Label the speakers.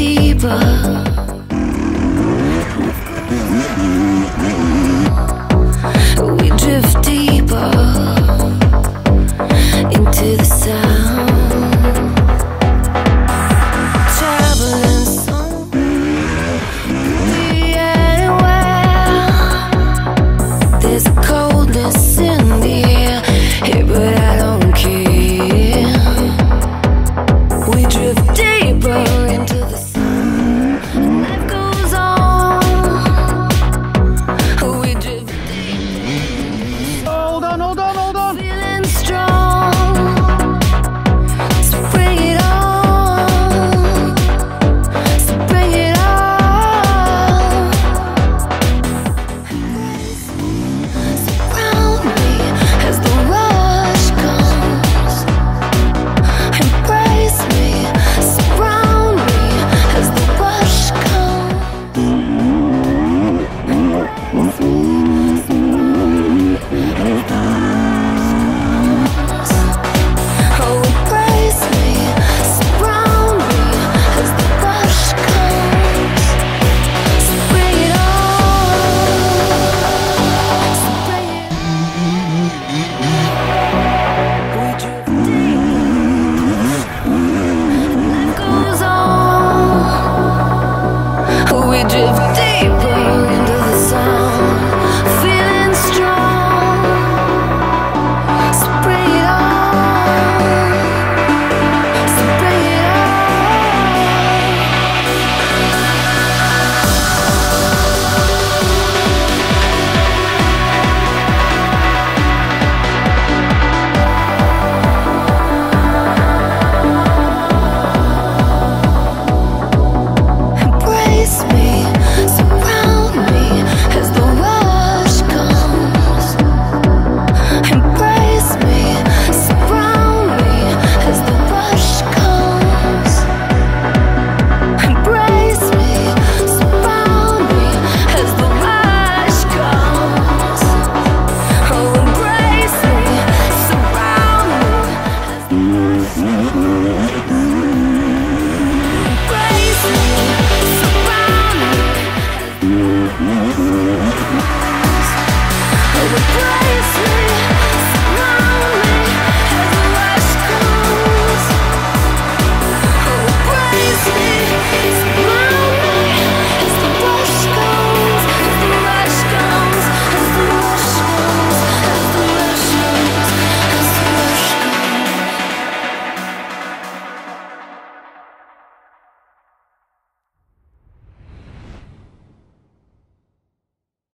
Speaker 1: Deeper.